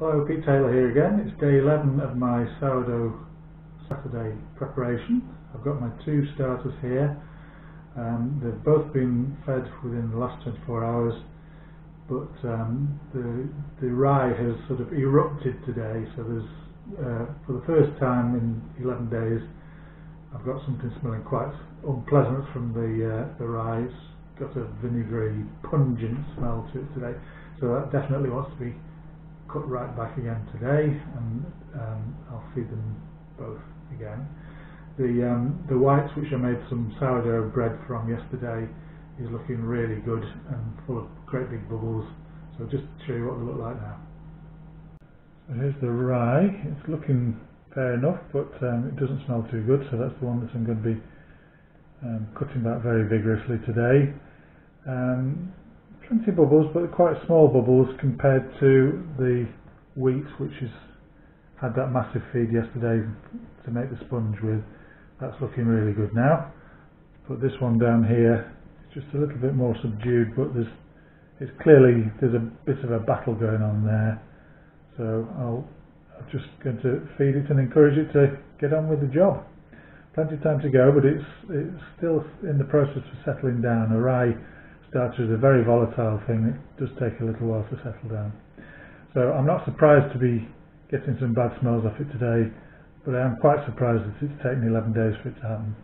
Hello, Pete Taylor here again. It's day 11 of my sourdough Saturday preparation. I've got my two starters here. Um, they've both been fed within the last 24 hours, but um, the, the rye has sort of erupted today, so there's, uh, for the first time in 11 days, I've got something smelling quite unpleasant from the, uh, the rye. It's got a vinegary, pungent smell to it today, so that definitely wants to be cut right back again today and um, I'll feed them both again. The, um, the whites which I made some sourdough bread from yesterday is looking really good and full of great big bubbles so just to show you what they look like now. So here's the rye, it's looking fair enough but um, it doesn't smell too good so that's the one that I'm going to be um, cutting back very vigorously today. Um, plenty of bubbles, but quite small bubbles compared to the wheat, which has had that massive feed yesterday to make the sponge with. That's looking really good now. Put this one down here, it's just a little bit more subdued, but there's it's clearly there's a bit of a battle going on there. So I'll I'm just going to feed it and encourage it to get on with the job. Plenty of time to go, but it's it's still in the process of settling down. A rye starter is a very volatile thing. It does take a little while to settle down. So I'm not surprised to be getting some bad smells off it today, but I am quite surprised that it's taken 11 days for it to happen.